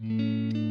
Música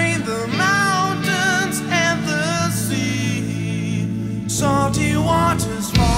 between the mountains and the sea. Salty waters fall.